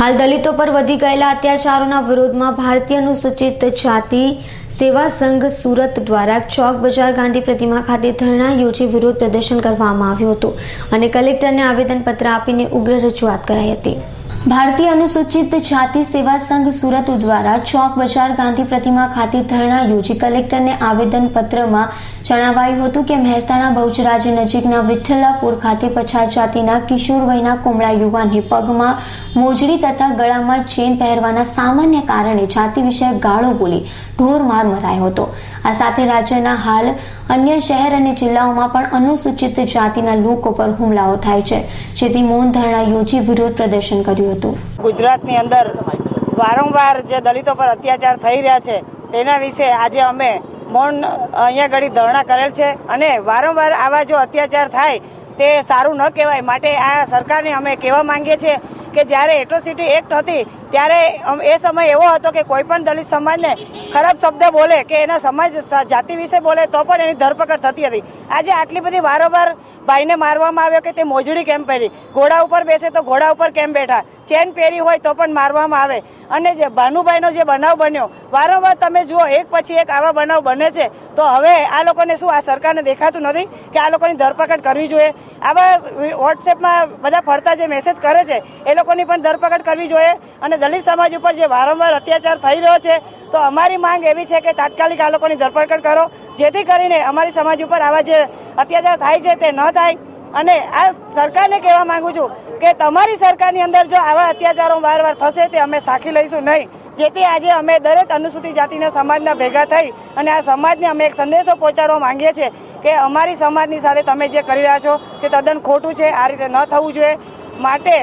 હાલ દલિતો પર વધી ગયેલા અત્યાચારોના વિરોધમાં ભારતીય અનુસૂચિત જાતિ સેવા સંઘ સુરત દ્વારા ચોક બજાર ગાંધી પ્રતિમા ખાતે ધરણા યોજી વિરોધ પ્રદર્શન કરવામાં આવ્યું હતું અને કલેક્ટરને આવેદનપત્ર આપીને ઉગ્ર રજૂઆત કરાઈ હતી. ભારતીય અનુસૂચિત જાતિ સેવા સંઘ સુરત દ્વારા ચોક બજાર ગાંધી પ્રતિમા ખાતે ધરણા યોજી કલેક્ટરને આવેદનપત્રમાં જણાવાયું હતું કે મહેસાણા બહુચરાજી નજીકના વિઠ્ઠલાપુર ખાતે પછાત જાતિના કિશોર વયના કોમળા યુવાનને પગમાં મોજડી તથા ગળામાં ચેન પહેરવાના સામાન્ય કારણે જાતિ વિશે ગાળો બોલી ઢોરમાર મરાયો હતો. આ સાથે રાજ્યના હાલ અન્ય શહેર અને જિલ્લાઓમાં પણ અનુસૂચિત જાતિના લોકો પર હુમલાઓ થાય છે. જેથી મૌન ધરણા યોજી વિરોધ પ્રદર્શન કર્યું હતું. ગુજરાતની અંદર વારંવાર જે દલિતો પર અત્યાચાર થઈ રહ્યા છે, તેના વિશે આજે અમે મૌન અહીંયા ઘડી ધરણા કરેલ છે અને વારંવાર આવા જો અત્યાચાર થાય, તે સારું ન કહેવાય. માટે આ સરકારને અમે કહેવા માંગીએ છીએ કે જ્યારે એટ્રોસિટી એક્ટ હતી, ત્યારે એ સમય એવો હતો કે કોઈ પણ દલિત સમાજને ખરાબ શબ્દ બોલે કે એના સમાજ જાતિ વિશે બોલે, તો પણ એની ધરપકડ થતી હતી. આજે આટલી બધી વારંવાર ભાઈને મારવામાં આવ્યો કે તે મોજડી કેમ પહેરી? ઘોડા ઉપર બેસે તો ઘોડા ઉપર કેમ બેઠા? ચેન પહેરી હોય તો પણ મારવામાં આવે. અને જે ભાનુભાઈનો જે બનાવ બન્યો, વારંવાર તમે જુઓ, એક પછી એક આવા બનાવ બને છે. તો હવે આ લોકોને શું, આ સરકારને દેખાતું નથી કે આ લોકોની ધરપકડ કરવી જોઈએ? આવા વોટ્સએપમાં બધા ફરતા જે મેસેજ કરે છે, એ લોકોની પણ ધરપકડ કરવી જોઈએ. અને દલિત સમાજ ઉપર જે વારંવાર અત્યાચાર થઈ રહ્યો છે, તો અમારી માંગ એવી છે કે તાત્કાલિક આ લોકોની ધરપકડ કરો. જેથી કરીને અમારી સમાજ ઉપર આવા જે અત્યાચાર થાય છે, તે ન થાય. અને આ સરકારને કહેવા માંગુ છું કે તમારી સરકારની અંદર જો આવા અત્યાચારો વારવાર થશે તે અમે સાખી લઈશું નહીં. જેથી આજે અમે દરેક અનુસૂચિત જાતિના સમાજના ભેગા થઈ અને આ સમાજને અમે એક સંદેશો પહોંચાડવા માંગીએ છીએ કે અમારી સમાજની સાથે તમે જે કરી રહ્યા છો તે તદ્દન ખોટું છે, આ રીતે ન થવું જોઈએ. માટે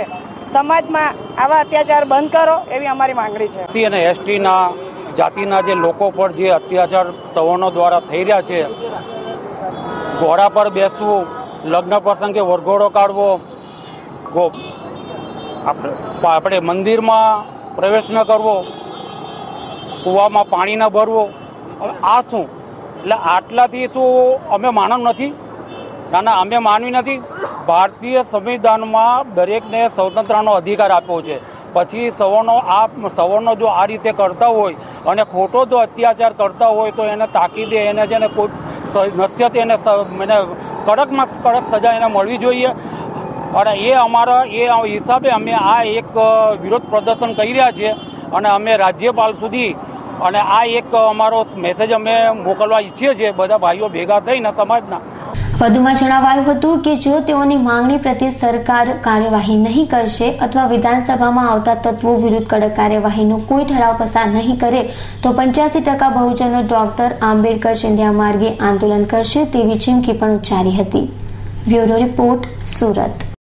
સમાજમાં આવા અત્યાચાર બંધ કરો એવી અમારી માંગણી છે. એસસી અને એસટીના જાતિના જે લોકો પર જે અત્યાચાર તવણો દ્વારા થઈ રહ્યા છે, ઘોડા પર બેસવું લગ્ન પ્રસંગે વરઘોડો કાઢવો આપણે મંદિરમાં પ્રવેશ ન કરવો, કૂવામાં પાણી ન ભરવો. આ શું? એટલે આટલાથી શું અમે માનવ નથી? ના ના, અમે માનવી નથી. ભારતીય સંવિધાનમાં દરેકને સ્વતંત્રનો અધિકાર આપ્યો છે. પછી સવર્ણો આ, સવર્ણો જો આ રીતે કરતા હોય અને ખોટો જો અત્યાચાર કરતા હોય તો એને તાકીદે, એને જેને કોઈ નસ્યત એને કડકમાં કડક સજા એને મળવી જોઈએ. અને એ અમારા, એ હિસાબે અમે આ એક વિરોધ પ્રદર્શન કરી રહ્યા છીએ. અને અમે રાજ્યપાલ સુધી, અને આ એક અમારો મેસેજ અમે મોકલવા ઈચ્છીએ છીએ. બધા ભાઈઓ ભેગા થઈને સમાજના. વધુમાં જણાવાયું હતું કે જો તેઓની માંગણી પ્રત્યે સરકાર કાર્યવાહી નહીં કરશે અથવા વિધાનસભામાં આવતા તત્વો વિરુદ્ધ કડક કાર્યવાહીનો કોઈ ઠરાવ પસાર નહીં કરે, તો પંચ્યાસી ટકા બહુજનો ડોક્ટર આંબેડકર ચિંધ્યા માર્ગે આંદોલન કરશે તેવી ચીમકી પણ ઉચ્ચારી હતી. Bureau report, Surat.